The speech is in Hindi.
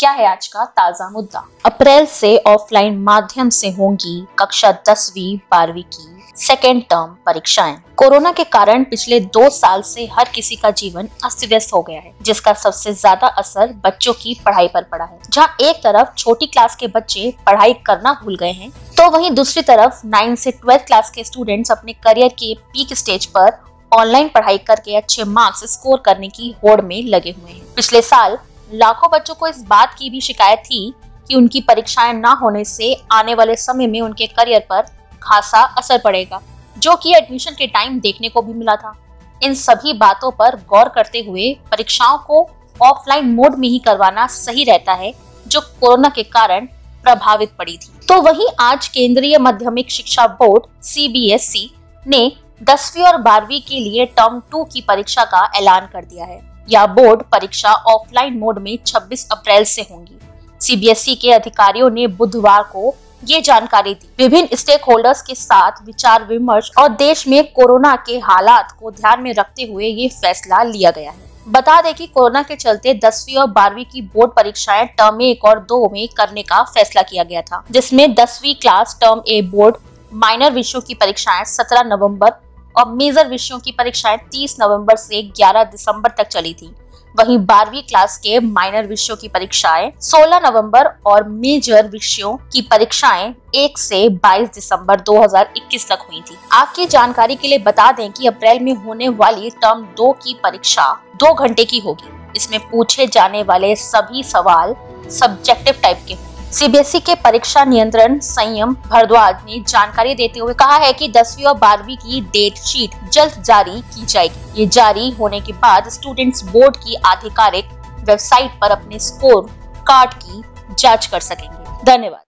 क्या है आज का ताज़ा मुद्दा? अप्रैल से ऑफलाइन माध्यम से होंगी कक्षा दसवीं, बारहवीं की सेकेंड टर्म परीक्षाएँ। कोरोना के कारण पिछले दो साल से हर किसी का जीवन अस्त व्यस्त हो गया है, जिसका सबसे ज़्यादा असर बच्चों की पढ़ाई पर पड़ा है। जहाँ एक तरफ़ छोटी क्लास के बच्चे पढ़ाई करना भूल गए हैं तो वहीं दूसरी तरफ़ नाइन्थ से ट्वेल्थ क्लास के स्टूडेंट्स अपने करियर के पीक स्टेज पर ऑनलाइन पढ़ाई करके अच्छे मार्क्स स्कोर करने की होड़ में लगे हुए हैं। पिछले साल लाखों बच्चों को इस बात की भी शिकायत थी कि उनकी परीक्षाएँ न होने से आने वाले समय में उनके करियर पर खासा असर पड़ेगा, जो कि एडमिशन के टाइम देखने को भी मिला था। इन सभी बातों पर गौर करते हुए परीक्षाओं को ऑफलाइन मोड में ही करवाना सही रहता है, जो कोरोना के कारण प्रभावित पड़ी थी। तो वहीं आज केंद्रीय माध्यमिक शिक्षा बोर्ड सीबीएसई ने दसवीं और बारहवीं के लिए टर्म टू की परीक्षा का ऐलान कर दिया है। यह बोर्ड परीक्षा ऑफलाइन मोड में 26 अप्रैल से होंगी। सीबीएसई के अधिकारियों ने बुधवार को ये जानकारी दी। विभिन्न स्टेक होल्डर्स के साथ विचार विमर्श और देश में कोरोना के हालात को ध्यान में रखते हुए ये फैसला लिया गया है। बता दें कि कोरोना के चलते दसवीं और बारहवीं की बोर्ड परीक्षाएँ टर्म एक और दो में करने का फैसला किया गया था, जिसमें दसवीं class term A board, minor विषयों की परीक्षाएँ 17 नवंबर और मेजर विषयों की परीक्षाएँ 30 नवंबर से 11 दिसंबर तक चली थी। वहीं बारहवीं क्लास के माइनर विषयों की परीक्षाएँ 16 नवंबर और मेजर विषयों की परीक्षाएँ 1 से 22 दिसंबर 2021 तक हुई थी। आपकी जानकारी के लिए बता दें कि अप्रैल में होने वाली टर्म दो की परीक्षा दो घंटे की होगी। इसमें पूछे जाने वाले सभी सवाल सब्जेक्टिव टाइप के होंगे सीबीएसई के परीक्षा नियंत्रण संयम भरद्वाज ने जानकारी देते हुए कहा है कि दसवीं और बारहवीं की डेट शीट जल्द जारी की जाएगी। ये जारी होने के बाद स्टूडेंट्स बोर्ड की आधिकारिक वेबसाइट पर अपने स्कोर कार्ड की जाँच कर सकेंगे। धन्यवाद।